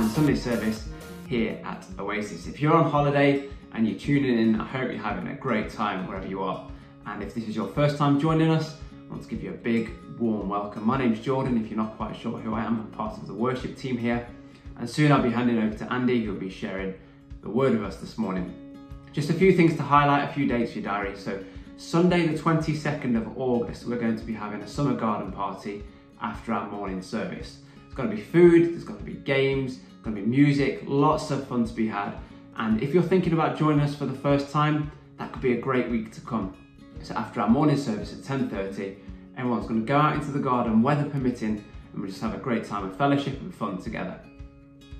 online Sunday service here at Oasis. If you're on holiday and you're tuning in, I hope you're having a great time wherever you are. And if this is your first time joining us, I want to give you a big, warm welcome. My name's Jordan. If you're not quite sure who I am, I'm part of the worship team here. And soon I'll be handing over to Andy, who'll be sharing the word with us this morning. Just a few things to highlight, a few dates for your diary. So, Sunday, the 22nd of August, we're going to be having a summer garden party after our morning service. There's going to be food, there's going to be games, to be music, lots of fun to be had. And if you're thinking about joining us for the first time, that could be a great week to come. So after our morning service at 10.30, everyone's going to go out into the garden, weather permitting, and we just have a great time of fellowship and fun together.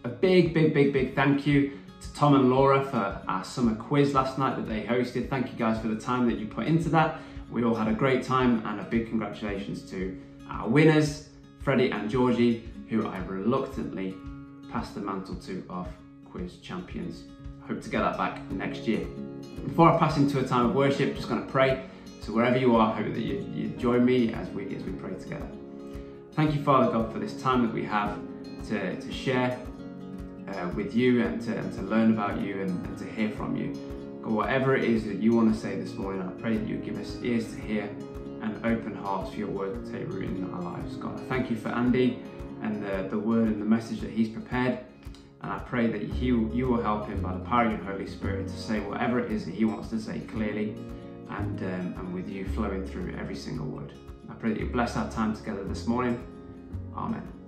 A big, big, big, big thank you to Tom and Laura for our summer quiz last night that they hosted. Thank you guys for the time that you put into that. We all had a great time and a big congratulations to our winners, Freddie and Georgie, who I reluctantly passed the mantle to of quiz champions. Hope to get that back next year. Before I pass into a time of worship, just going to pray. So wherever you are, I hope that you, you join me as we as we pray together. Thank you, Father God, for this time that we have to, to share uh, with you and to, and to learn about you and, and to hear from you. God, whatever it is that you want to say this morning, I pray that you give us ears to hear and open hearts for your word to take root in our lives. God, I thank you for Andy and the, the word and the message that he's prepared. And I pray that he, you will help him by the power of your Holy Spirit to say whatever it is that he wants to say clearly and, um, and with you flowing through every single word. I pray that you bless our time together this morning. Amen.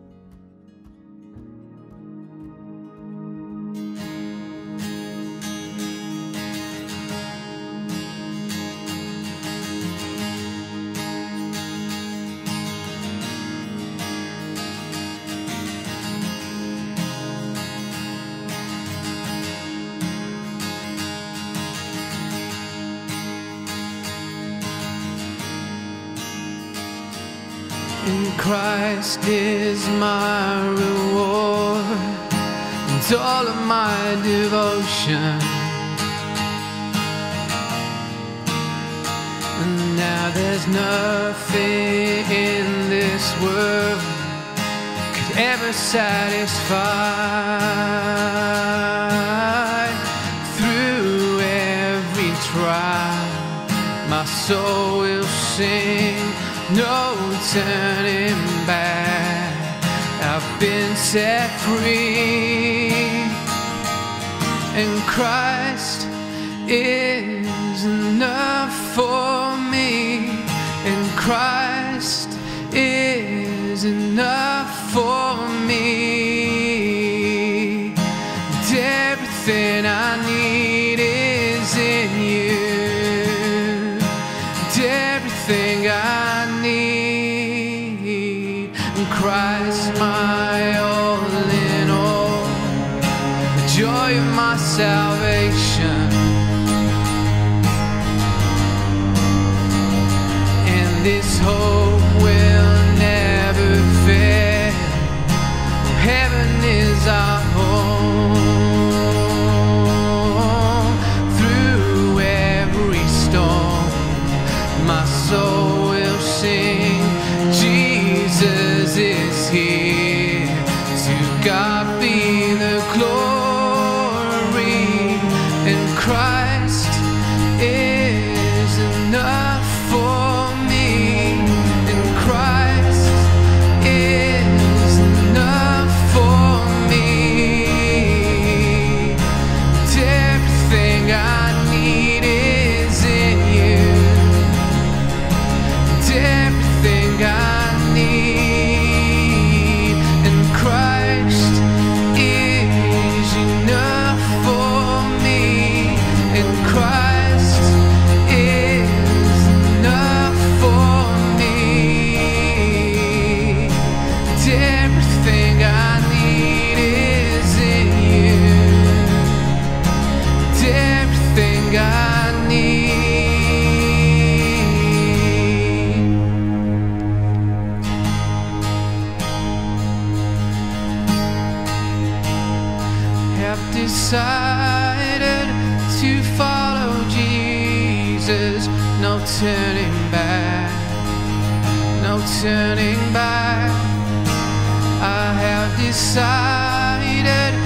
Christ is my reward and all of my devotion. And now there's nothing in this world could ever satisfy. Through every trial, my soul will sing no turning back. I've been set free, and Christ is enough for me, and Christ is enough for me. This hope No turning back, no turning back. I have decided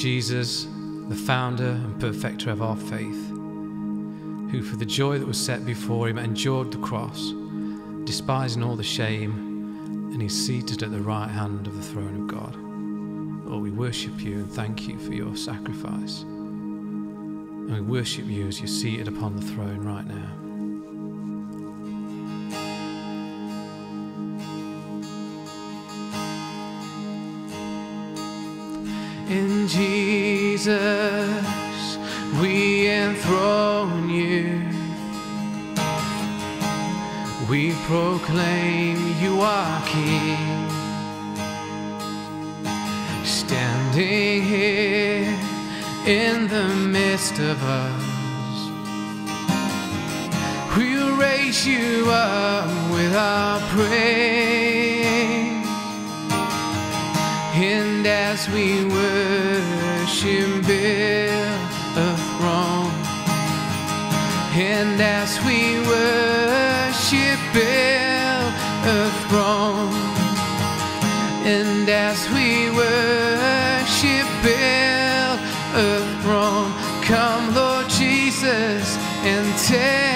Jesus, the founder and perfecter of our faith, who for the joy that was set before him endured the cross, despising all the shame, and is seated at the right hand of the throne of God. Lord, we worship you and thank you for your sacrifice. And we worship you as you're seated upon the throne right now. In Jesus, we enthrone you. We proclaim you are King. Standing here in the midst of us, we'll raise you up with our praise. And as we worship, build a throne. And as we worship, build a throne. And as we worship, build a throne. Come, Lord Jesus, and take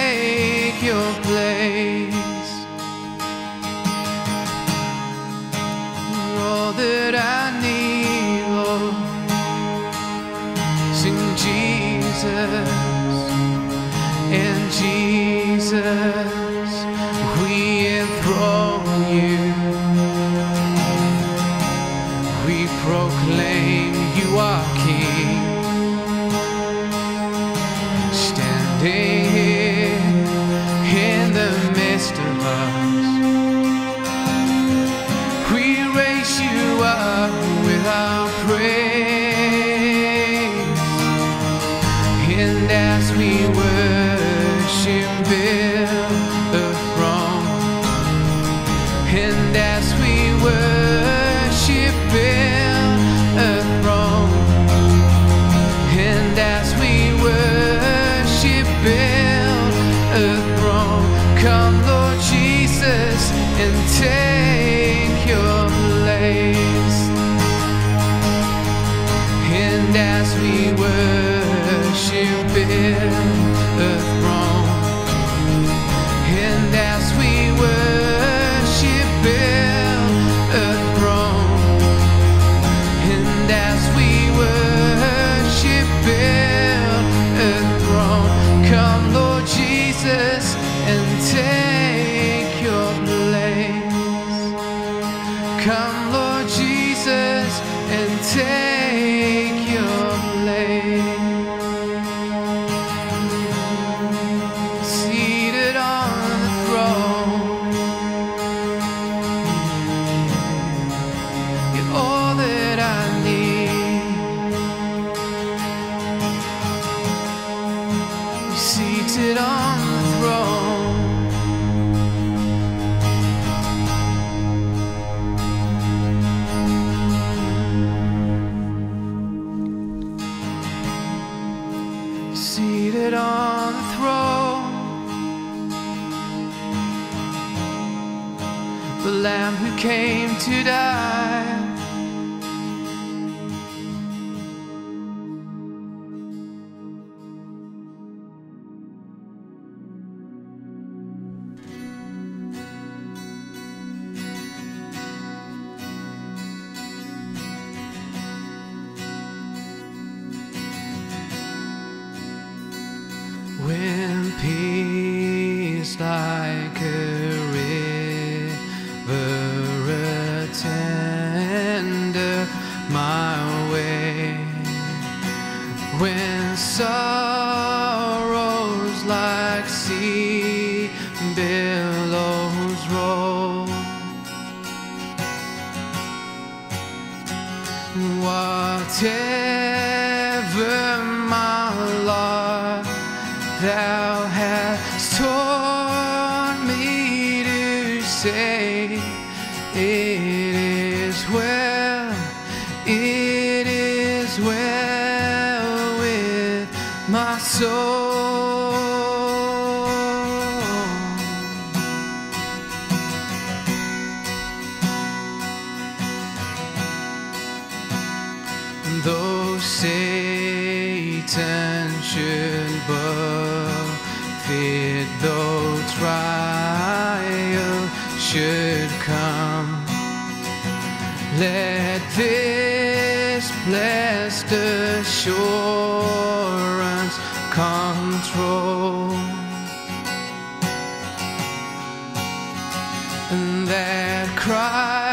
sit on the throne. The Lamb who came to die. though Satan should buffet, though trial should come, let this blessed assurance control. And that cry.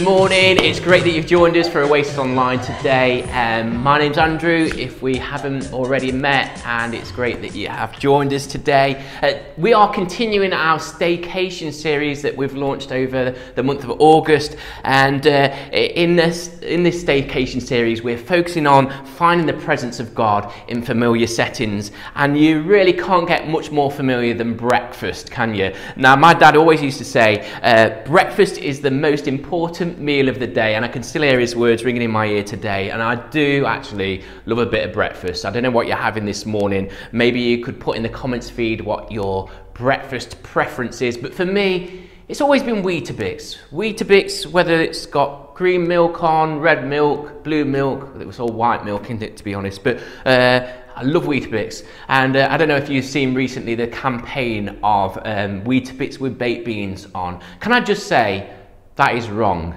Good morning. It's great that you've joined us for Oasis Online today. Um, my name's Andrew, if we haven't already met, and it's great that you have joined us today. Uh, we are continuing our staycation series that we've launched over the month of August, and uh, in this in this staycation series, we're focusing on finding the presence of God in familiar settings. And you really can't get much more familiar than breakfast, can you? Now, my dad always used to say, uh, breakfast is the most important meal of the day, and I can still hear his words ringing in my ear today. And I do actually love a bit of breakfast. I don't know what you're having this morning. Maybe you could put in the comments feed what your breakfast preference is, but for me, it's always been Weetabix. Weetabix, whether it's got green milk on, red milk, blue milk, it was all white milk in it to be honest, but uh, I love Weetabix. And uh, I don't know if you've seen recently the campaign of um, Weetabix with baked beans on. Can I just say, that is wrong.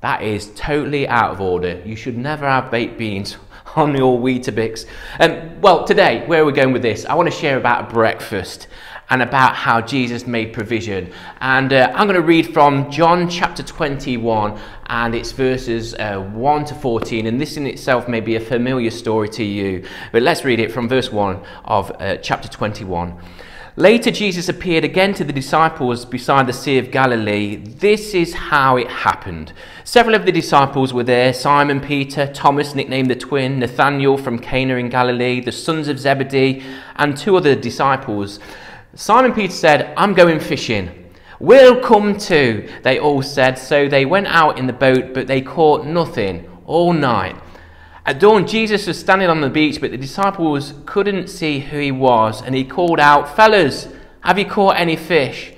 That is totally out of order. You should never have baked beans on your Weetabix. Um, well, today, where are we going with this? I want to share about breakfast and about how Jesus made provision. And uh, I'm going to read from John chapter 21, and it's verses uh, 1 to 14. And this in itself may be a familiar story to you, but let's read it from verse 1 of uh, chapter 21. Later, Jesus appeared again to the disciples beside the Sea of Galilee. This is how it happened. Several of the disciples were there Simon Peter, Thomas, nicknamed the twin, Nathanael from Cana in Galilee, the sons of Zebedee, and two other disciples. Simon Peter said, I'm going fishing. We'll come too, they all said. So they went out in the boat, but they caught nothing all night. At dawn, Jesus was standing on the beach, but the disciples couldn't see who he was, and he called out, Fellas, have you caught any fish?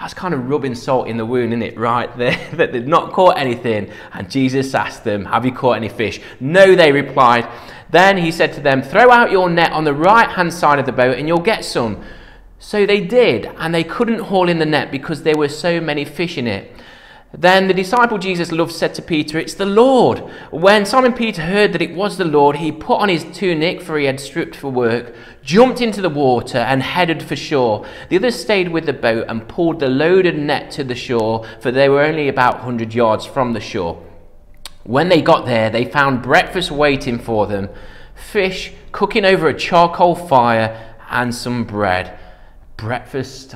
That's kind of rubbing salt in the wound, isn't it? Right there, that they've not caught anything. And Jesus asked them, Have you caught any fish? No, they replied. Then he said to them, Throw out your net on the right hand side of the boat, and you'll get some. So they did, and they couldn't haul in the net because there were so many fish in it. Then the disciple Jesus loved said to Peter, It's the Lord. When Simon Peter heard that it was the Lord, he put on his tunic, for he had stripped for work, jumped into the water, and headed for shore. The others stayed with the boat and pulled the loaded net to the shore, for they were only about 100 yards from the shore. When they got there, they found breakfast waiting for them fish cooking over a charcoal fire and some bread. Breakfast,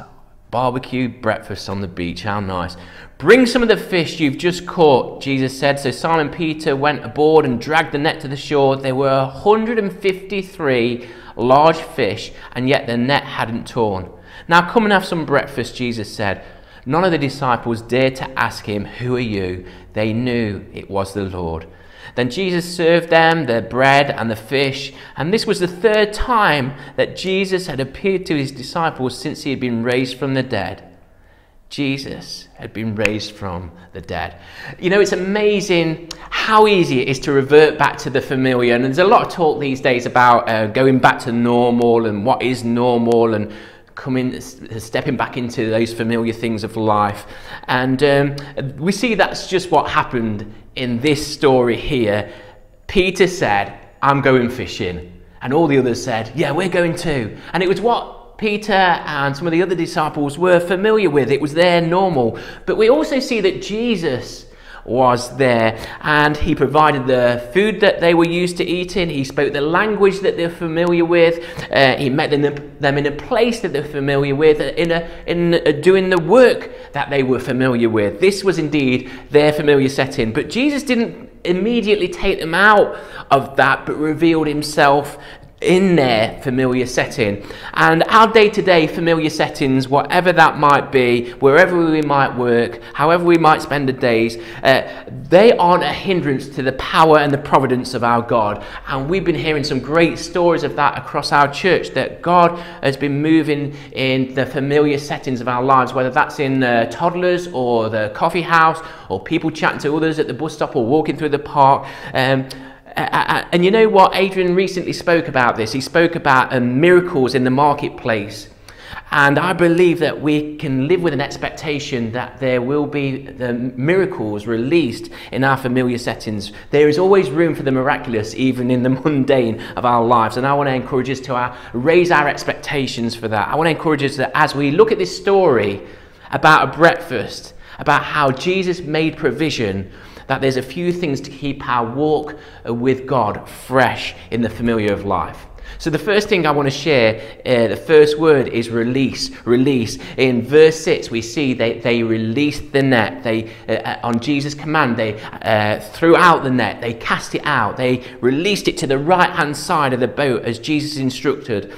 barbecue breakfast on the beach. How nice. Bring some of the fish you've just caught, Jesus said. So Simon Peter went aboard and dragged the net to the shore. There were 153 large fish, and yet the net hadn't torn. Now come and have some breakfast, Jesus said. None of the disciples dared to ask him, Who are you? They knew it was the Lord. Then Jesus served them the bread and the fish, and this was the third time that Jesus had appeared to his disciples since he had been raised from the dead. Jesus had been raised from the dead. You know, it's amazing how easy it is to revert back to the familiar. And there's a lot of talk these days about uh, going back to normal and what is normal and coming, stepping back into those familiar things of life. And um, we see that's just what happened in this story here. Peter said, I'm going fishing. And all the others said, Yeah, we're going too. And it was what Peter and some of the other disciples were familiar with. It was their normal. But we also see that Jesus was there and he provided the food that they were used to eating. He spoke the language that they're familiar with. Uh, he met them in a place that they're familiar with, in, a, in a, doing the work that they were familiar with. This was indeed their familiar setting. But Jesus didn't immediately take them out of that, but revealed himself in their familiar setting. And our day to day familiar settings, whatever that might be, wherever we might work, however we might spend the days, uh, they aren't a hindrance to the power and the providence of our God. And we've been hearing some great stories of that across our church that God has been moving in the familiar settings of our lives, whether that's in uh, toddlers or the coffee house or people chatting to others at the bus stop or walking through the park. Um, and you know what? Adrian recently spoke about this. He spoke about um, miracles in the marketplace. And I believe that we can live with an expectation that there will be the miracles released in our familiar settings. There is always room for the miraculous, even in the mundane of our lives. And I want to encourage us to our, uh, raise our expectations for that. I want to encourage us that as we look at this story about a breakfast, about how Jesus made provision that there's a few things to keep our walk uh, with God fresh in the familiar of life. So, the first thing I want to share, uh, the first word is release. Release. In verse 6, we see they, they released the net. They, uh, on Jesus' command, they uh, threw out the net. They cast it out. They released it to the right hand side of the boat as Jesus instructed.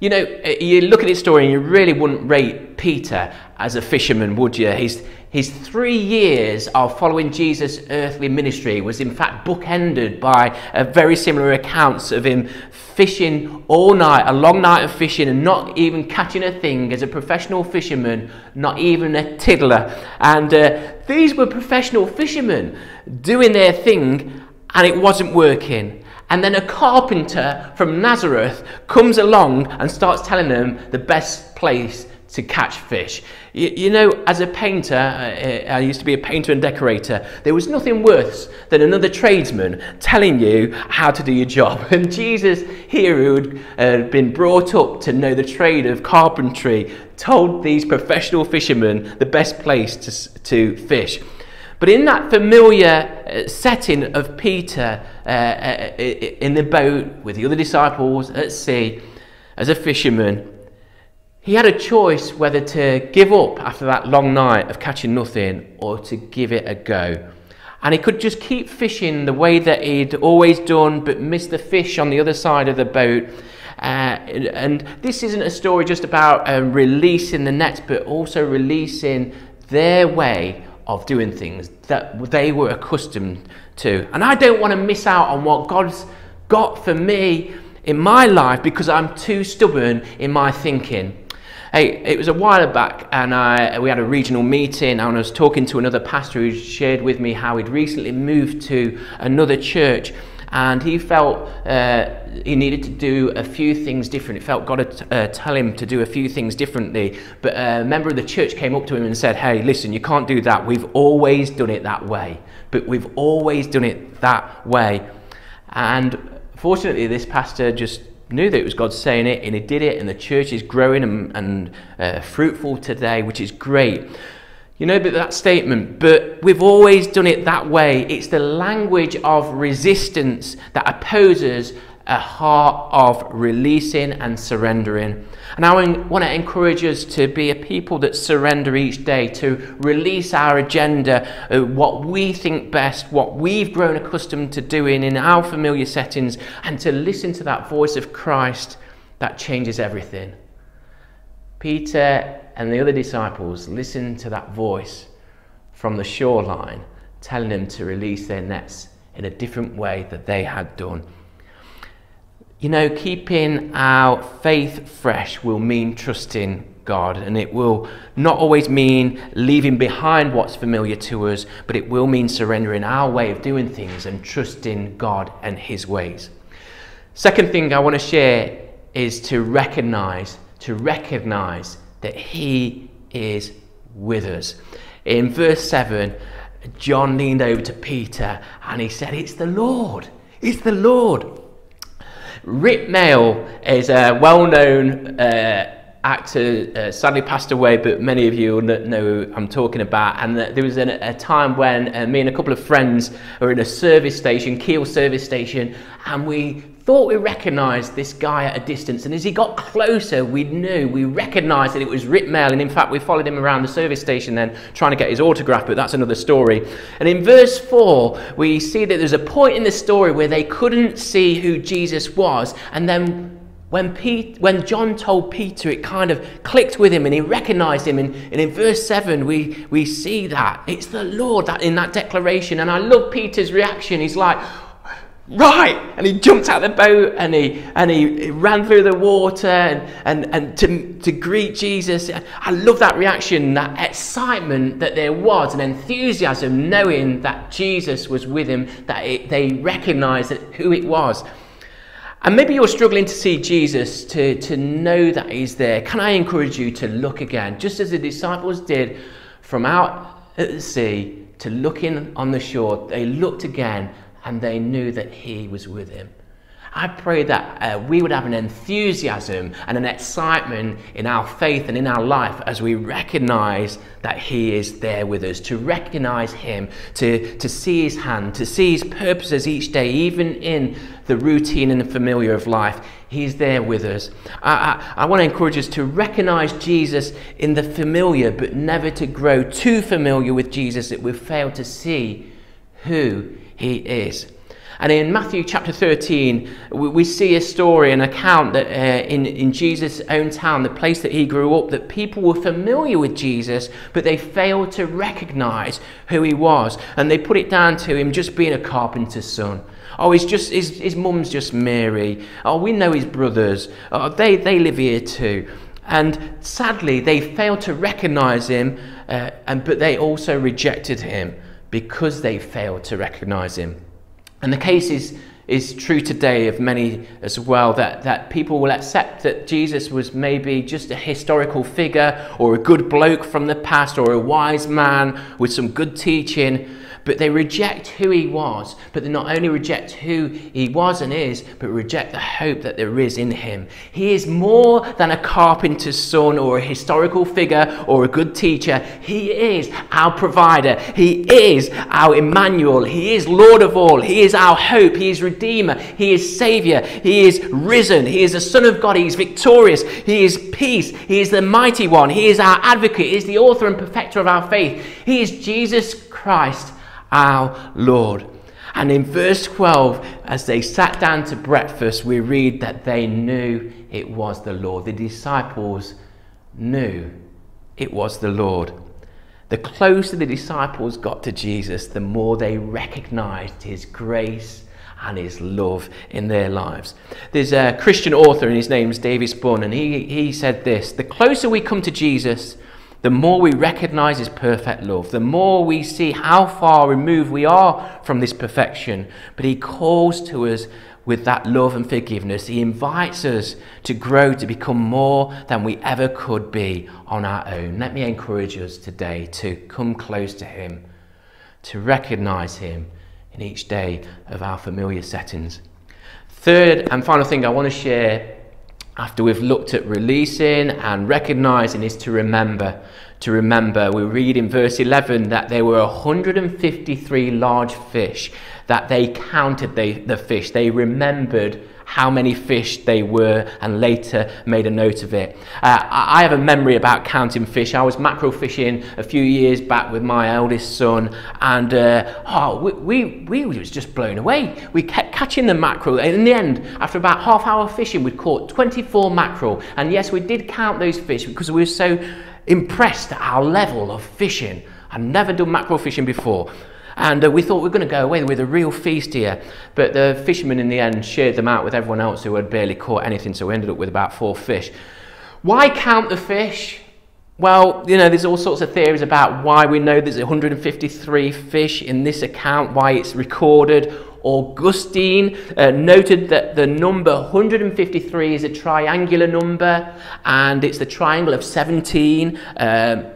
You know, uh, you look at this story and you really wouldn't rate Peter as a fisherman, would you? He's, his three years of following Jesus' earthly ministry was in fact bookended by a very similar accounts of him fishing all night, a long night of fishing, and not even catching a thing as a professional fisherman, not even a tiddler. And uh, these were professional fishermen doing their thing, and it wasn't working. And then a carpenter from Nazareth comes along and starts telling them the best place to catch fish. You, you know, as a painter, uh, I used to be a painter and decorator, there was nothing worse than another tradesman telling you how to do your job. And Jesus, here, who had uh, been brought up to know the trade of carpentry, told these professional fishermen the best place to, to fish. But in that familiar uh, setting of Peter uh, uh, in the boat with the other disciples at sea, as a fisherman, he had a choice whether to give up after that long night of catching nothing or to give it a go. And he could just keep fishing the way that he'd always done, but miss the fish on the other side of the boat. Uh, and this isn't a story just about um, releasing the nets, but also releasing their way of doing things that they were accustomed to. And I don't want to miss out on what God's got for me in my life because I'm too stubborn in my thinking. Hey, it was a while back, and I, we had a regional meeting, and I was talking to another pastor who shared with me how he'd recently moved to another church, and he felt uh, he needed to do a few things different. He felt God had uh, tell him to do a few things differently. But a member of the church came up to him and said, "Hey, listen, you can't do that. We've always done it that way. But we've always done it that way." And fortunately, this pastor just knew that it was God saying it, and he did it, and the church is growing and, and uh, fruitful today, which is great. You know, but that statement, but we've always done it that way. It's the language of resistance that opposes a heart of releasing and surrendering. And I want to encourage us to be a people that surrender each day, to release our agenda, uh, what we think best, what we've grown accustomed to doing in our familiar settings, and to listen to that voice of Christ that changes everything. Peter and the other disciples listened to that voice from the shoreline telling them to release their nets in a different way that they had done. You know, keeping our faith fresh will mean trusting God, and it will not always mean leaving behind what's familiar to us, but it will mean surrendering our way of doing things and trusting God and His ways. Second thing I want to share is to recognize, to recognize that He is with us. In verse 7, John leaned over to Peter and he said, It's the Lord. It's the Lord. Rik Mayall is a well-known uh, actor, uh, sadly passed away, but many of you know who I'm talking about. And there was a, a time when uh, me and a couple of friends were in a service station, Keele service station, and we thought we recognised this guy at a distance. And as he got closer, we knew, we recognised that it was Rik Mayall. And in fact, we followed him around the service station then, trying to get his autograph, but that's another story. And in verse 4, we see that there's a point in the story where they couldn't see who Jesus was. And then when, Pete, when John told Peter, it kind of clicked with him and he recognized him. And, and in verse 7, we, we see that. It's the Lord that in that declaration. And I love Peter's reaction. He's like, right! And he jumped out of the boat and he and he, he, ran through the water and and, and to, to greet jesus. I love that reaction that excitement that there was an enthusiasm knowing that jesus was with him that it, they recognized who it was. And maybe you're struggling to see jesus to, to know that he's there. Can i encourage you to look again just as the disciples did from out at the sea to looking on the shore. They looked again and they knew that he was with him. I pray that uh, we would have an enthusiasm and an excitement in our faith and in our life as we recognize that He is there with us, to recognize Him, to, to see His hand, to see His purposes each day, even in the routine and the familiar of life. He's there with us. I, I, I want to encourage us to recognize Jesus in the familiar, but never to grow too familiar with Jesus that we fail to see who He is. And in Matthew chapter 13, we, see a story, an account that uh, in, in Jesus' own town, the place that he grew up, that people were familiar with Jesus, but they failed to recognize who he was. And they put it down to him just being a carpenter's son. Oh, he's just his, his mum's just Mary. Oh, we know his brothers. Oh, they, they live here too. And sadly, they failed to recognize him, uh, and, but they also rejected him because they failed to recognize him. And the case is, is true today of many as well that, that people will accept that Jesus was maybe just a historical figure or a good bloke from the past or a wise man with some good teaching but they reject who he was. But they not only reject who he was and is, but reject the hope that there is in him. He is more than a carpenter's son or a historical figure or a good teacher. He is our provider. He is our Emmanuel. He is Lord of all. He is our hope. He is Redeemer. He is Savior. He is risen. He is the Son of God. He is victorious. He is peace. He is the mighty one. He is our advocate. He is the author and perfecter of our faith. He is Jesus Christ our Lord. And in verse 12, as they sat down to breakfast, we read that they knew it was the Lord. The disciples knew it was the Lord. The closer the disciples got to Jesus, the more they recognized his grace and his love in their lives. There's a Christian author, and his name's David Spun, and he, he said this The closer we come to Jesus, the more we recognize His perfect love, the more we see how far removed we are from this perfection. But He calls to us with that love and forgiveness. He invites us to grow to become more than we ever could be on our own. Let me encourage us today to come close to Him, to recognize Him in each day of our familiar settings. Third and final thing I want to share after we've looked at releasing and recognizing is to remember. To remember, we read in verse 11 that there were 153 large fish, that they counted the, the fish. They remembered how many fish they were and later made a note of it. Uh, I have a memory about counting fish. I was mackerel fishing a few years back with my eldest son and uh, oh, we, we, we was just blown away. We kept catching the mackerel and in the end, after about half hour fishing, we caught 24 mackerel. And yes, we did count those fish because we were so impressed at our level of fishing. I'd never done mackerel fishing before. And uh, we thought we are going to go away with a real feast here. But the fishermen in the end shared them out with everyone else who had barely caught anything, so we ended up with about four fish. Why count the fish? Well, you know, there's all sorts of theories about why we know there's 153 fish in this account, why it's recorded. Augustine uh, noted that the number 153 is a triangular number and it's the triangle of 17. Um,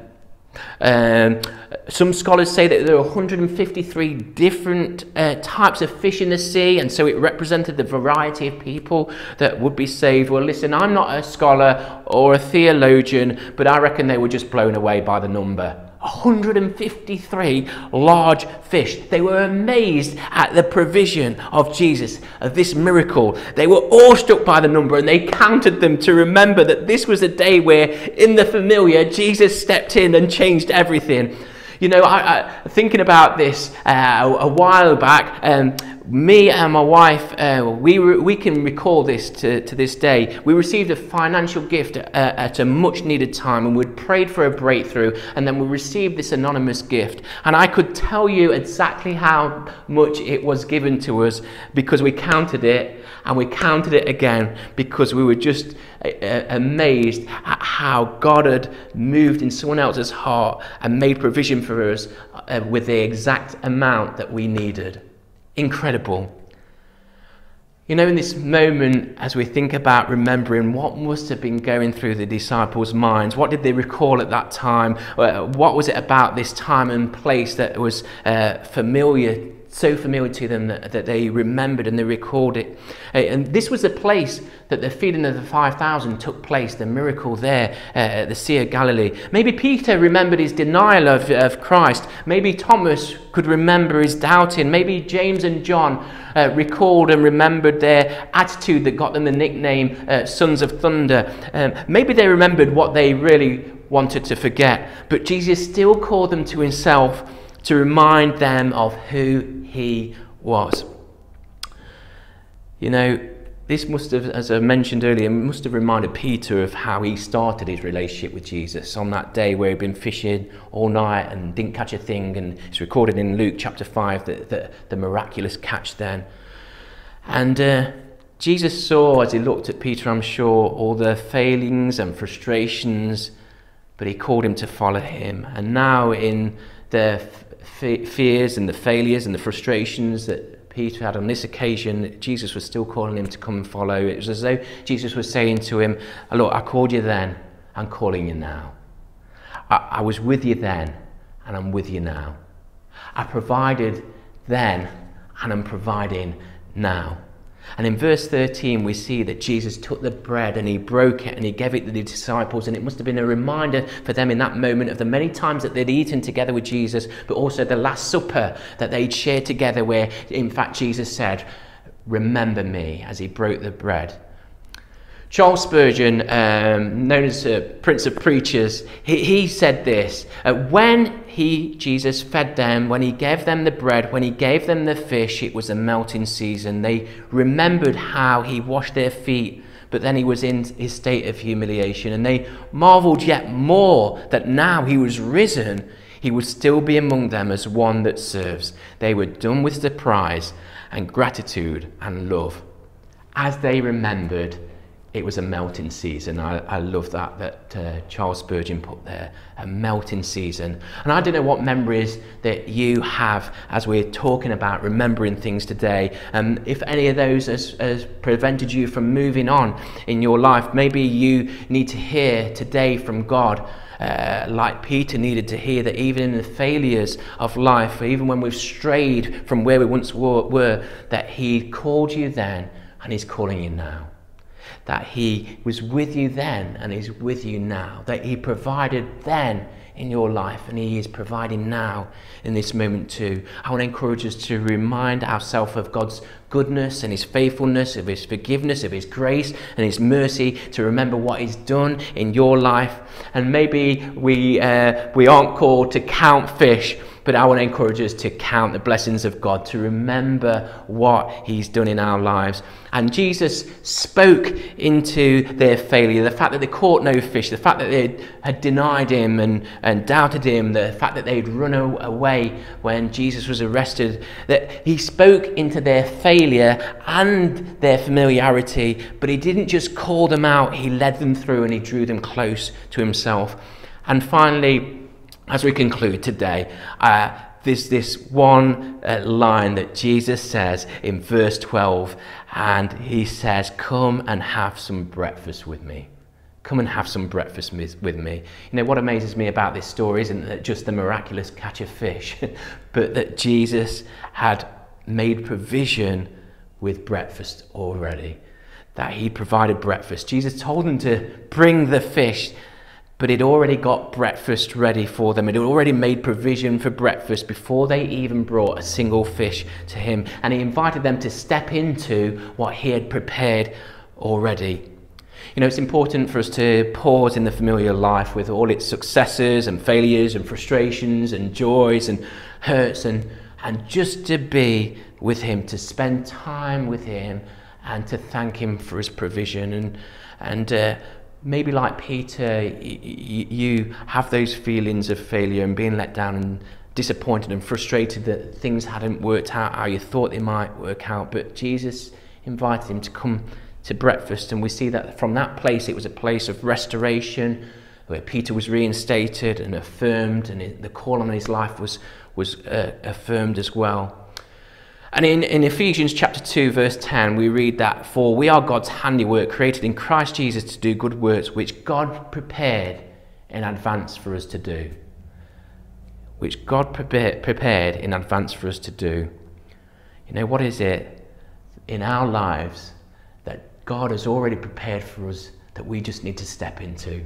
um, some scholars say that there are 153 different uh, types of fish in the sea, and so it represented the variety of people that would be saved. Well, listen, I'm not a scholar or a theologian, but I reckon they were just blown away by the number. 153 large fish. They were amazed at the provision of Jesus, of this miracle. They were awestruck by the number and they counted them to remember that this was a day where, in the familiar, Jesus stepped in and changed everything. You know, I, I, thinking about this uh, a, while back, um, me and my wife, uh, we, re- we can recall this to, to this day. We received a financial gift uh, at a much needed time, and we'd prayed for a breakthrough, and then we received this anonymous gift. And I could tell you exactly how much it was given to us because we counted it and we counted it again because we were just uh, uh, amazed at how God had moved in someone else's heart and made provision for us uh, with the exact amount that we needed. Incredible. You know, in this moment, as we think about remembering what must have been going through the disciples' minds, what did they recall at that time? What was it about this time and place that was uh, familiar so familiar to them that, that they remembered and they recalled it. Uh, And this was the place that the feeding of the 5,000 took place, the miracle there uh, at the Sea of Galilee. Maybe Peter remembered his denial of, of Christ. Maybe Thomas could remember his doubting. Maybe James and John uh, recalled and remembered their attitude that got them the nickname uh, Sons of Thunder. Um, maybe they remembered what they really wanted to forget. But Jesus still called them to himself to remind them of who he was. You know, this must have, as I mentioned earlier, must have reminded Peter of how he started his relationship with Jesus on that day where he'd been fishing all night and didn't catch a thing. And it's recorded in Luke chapter 5 that the, the miraculous catch then. And uh, Jesus saw, as he looked at Peter, I'm sure, all the failings and frustrations, but he called him to follow him. And now, in the f- fears and the failures and the frustrations that Peter had on this occasion, Jesus was still calling him to come and follow. It was as though Jesus was saying to him, Look, I called you then, I'm calling you now. I, I was with you then, and I'm with you now. I provided then, and I'm providing now. And in verse 13, we see that Jesus took the bread and he broke it and he gave it to the disciples. And it must have been a reminder for them in that moment of the many times that they'd eaten together with Jesus, but also the Last Supper that they'd shared together, where in fact Jesus said, Remember me as he broke the bread. Charles Spurgeon, um, known as the Prince of Preachers, he, he said this uh, When he, Jesus, fed them, when he gave them the bread, when he gave them the fish, it was a melting season. They remembered how he washed their feet, but then he was in his state of humiliation. And they marveled yet more that now he was risen, he would still be among them as one that serves. They were done with surprise and gratitude and love. As they remembered, it was a melting season. I, I love that that uh, Charles Spurgeon put there, a melting season. And I don't know what memories that you have as we're talking about remembering things today. Um, if any of those has, has prevented you from moving on in your life, maybe you need to hear today from God. Uh, like Peter needed to hear that even in the failures of life, even when we've strayed from where we once were, were that He called you then and He's calling you now that He was with you then and is with you now, that He provided then in your life and He is providing now in this moment too. I want to encourage us to remind ourselves of God's goodness and His faithfulness, of His forgiveness, of His grace and His mercy, to remember what He's done in your life. And maybe we, uh, we aren't called to count fish. But I want to encourage us to count the blessings of God, to remember what He's done in our lives. And Jesus spoke into their failure, the fact that they caught no fish, the fact that they had denied Him and, and doubted Him, the fact that they'd run away when Jesus was arrested, that He spoke into their failure and their familiarity, but He didn't just call them out, He led them through and He drew them close to Himself. And finally, as we conclude today, uh, there's this one uh, line that Jesus says in verse 12, and he says, Come and have some breakfast with me. Come and have some breakfast with me. You know, what amazes me about this story isn't that just the miraculous catch of fish, but that Jesus had made provision with breakfast already. That he provided breakfast. Jesus told them to bring the fish but he'd already got breakfast ready for them. He'd already made provision for breakfast before they even brought a single fish to him. And he invited them to step into what he had prepared already. You know, it's important for us to pause in the familiar life with all its successes and failures and frustrations and joys and hurts and, and just to be with him, to spend time with him and to thank him for his provision and, and uh, maybe like Peter, you have those feelings of failure and being let down and disappointed and frustrated that things hadn't worked out how you thought they might work out. But Jesus invited him to come to breakfast, and we see that from that place it was a place of restoration where Peter was reinstated and affirmed, and the call on his life was, was uh, affirmed as well. And in, in Ephesians chapter 2, verse 10, we read that, For we are God's handiwork, created in Christ Jesus to do good works, which God prepared in advance for us to do. Which God prepared, prepared in advance for us to do. You know, what is it in our lives that God has already prepared for us that we just need to step into?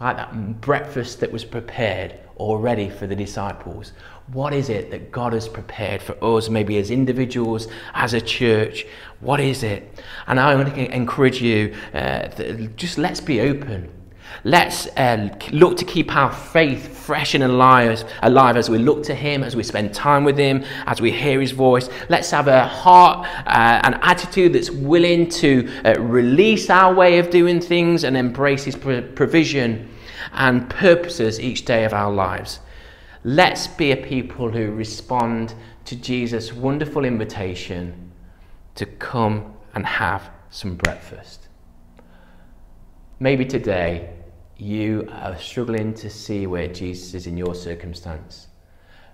Like that breakfast that was prepared already for the disciples. What is it that God has prepared for us, maybe as individuals, as a church? What is it? And I want to encourage you uh, just let's be open. Let's uh, look to keep our faith fresh and alive, alive as we look to Him, as we spend time with Him, as we hear His voice. Let's have a heart, uh, an attitude that's willing to uh, release our way of doing things and embrace His provision and purposes each day of our lives. Let's be a people who respond to Jesus' wonderful invitation to come and have some breakfast. Maybe today you are struggling to see where Jesus is in your circumstance.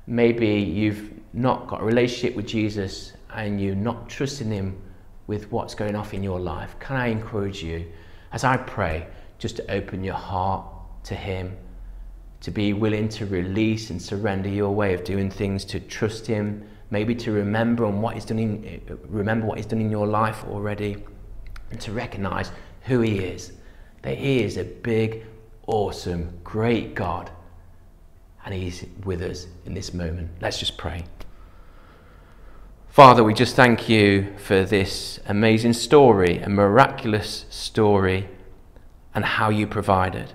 Maybe you've not got a relationship with Jesus and you're not trusting Him with what's going off in your life. Can I encourage you, as I pray, just to open your heart to Him, to be willing to release and surrender your way of doing things, to trust Him, maybe to remember on what He's done in, remember what He's done in your life already, and to recognize who He is. That He is a big, awesome, great God, and He's with us in this moment. Let's just pray. Father, we just thank you for this amazing story, a miraculous story, and how you provided.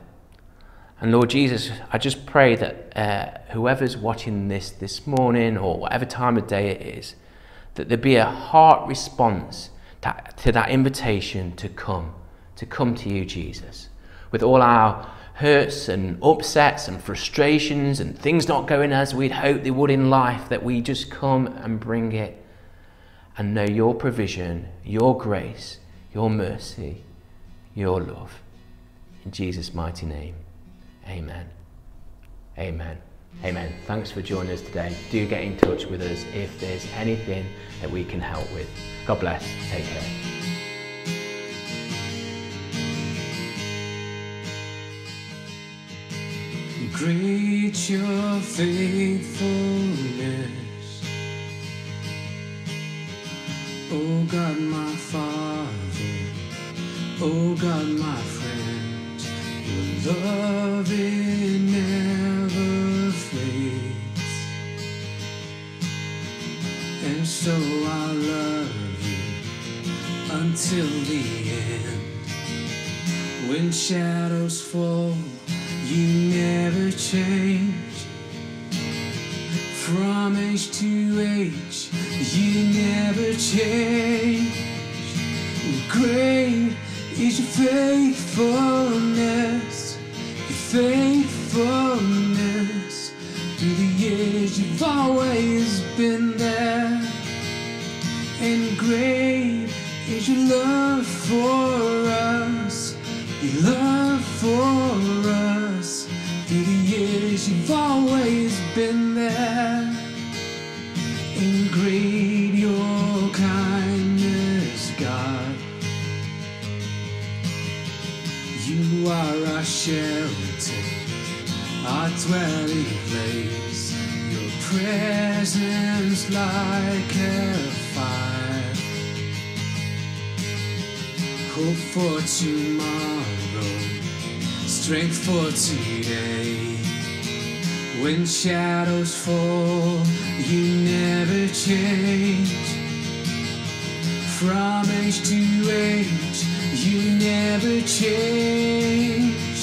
And Lord Jesus, I just pray that uh, whoever's watching this this morning or whatever time of day it is, that there be a heart response to, to that invitation to come, to come to you, Jesus, with all our hurts and upsets and frustrations and things not going as we'd hoped they would in life, that we just come and bring it and know your provision, your grace, your mercy, your love. In Jesus' mighty name. Amen. Amen. Amen. Thanks for joining us today. Do get in touch with us if there's anything that we can help with. God bless. Take care. Great your faithfulness. Oh God, my Father. Oh God, my friend. Your love never fades, and so I love you until the end. When shadows fall, you never change. From age to age, you never change. Great is your faithfulness, your faithfulness. Through the years, you've always been there. And great is your love for us, your love for us. Through the years, you've always been there. And great like a fire. Hope for tomorrow, strength for today. When shadows fall, you never change. From age to age, you never change.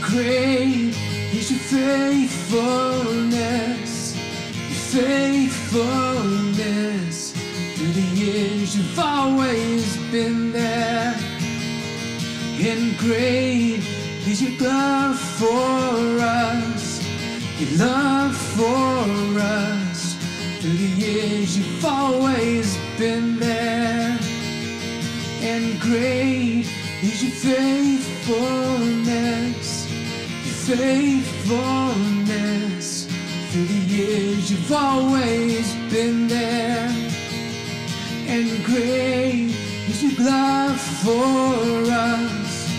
Great is your faithfulness, your faithfulness. Through the years, you've always been there. And great is your love for us, your love for us. Through the years, you've always been there. And great is your faithfulness, your faithfulness. Through the years, you've always been there. And great is your love for us,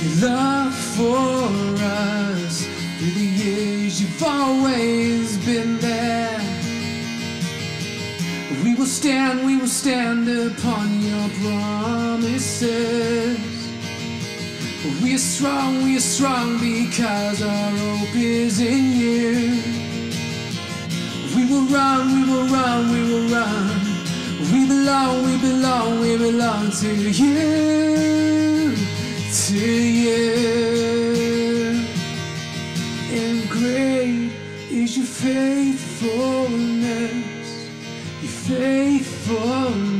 your love for us. Through the years, you've always been there. We will stand, we will stand upon your promises. We are strong, we are strong because our hope is in you. We will run, we will run, we will run. We belong, we belong, we belong to you, to you. And great is your faithfulness, your faithfulness.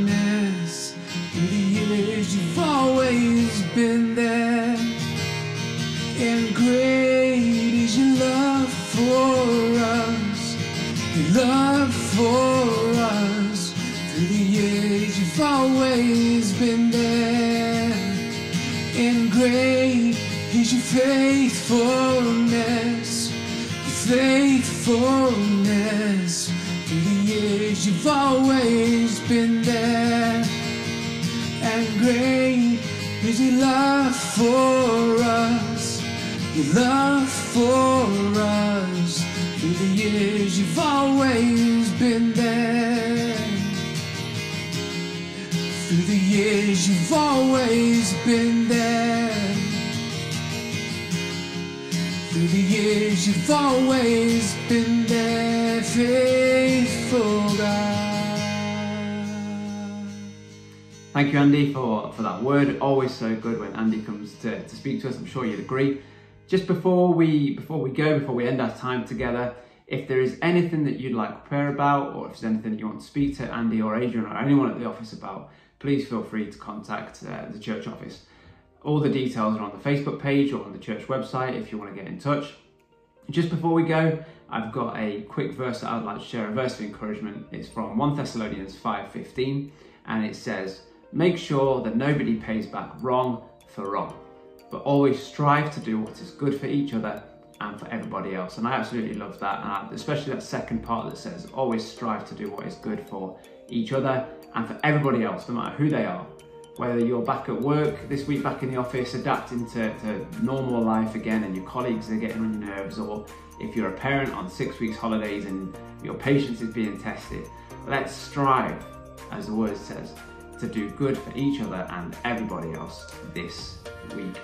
For us. Through the years, you've always been there. And great is your faithfulness, your faithfulness. Through the years, you've always been there. And great is your love for us, your love for us. Through the years, you've always been there. Through the years, you've always been there. Through the years, you've always been there, faithful God. Thank you, Andy, for, for that word. Always so good when Andy comes to, to speak to us. I'm sure you'd agree. Just before we before we go, before we end our time together, if there is anything that you'd like to prayer about, or if there's anything that you want to speak to Andy or Adrian or anyone at the office about, please feel free to contact uh, the church office. All the details are on the Facebook page or on the church website if you want to get in touch. Just before we go, I've got a quick verse that I'd like to share, a verse of encouragement. It's from 1 Thessalonians 5:15, and it says, Make sure that nobody pays back wrong for wrong, but always strive to do what is good for each other and for everybody else. And I absolutely love that, and especially that second part that says, always strive to do what is good for each other and for everybody else, no matter who they are. Whether you're back at work this week, back in the office, adapting to, to normal life again, and your colleagues are getting on your nerves, or if you're a parent on six weeks holidays and your patience is being tested, let's strive, as the word says, to do good for each other and everybody else this week.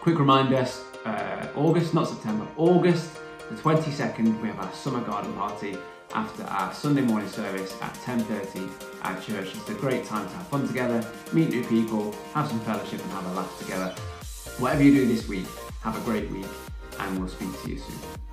Quick reminder, uh, August, not September, August the 22nd, we have our summer garden party after our Sunday morning service at 10.30 at church. It's a great time to have fun together, meet new people, have some fellowship and have a laugh together. Whatever you do this week, have a great week and we'll speak to you soon.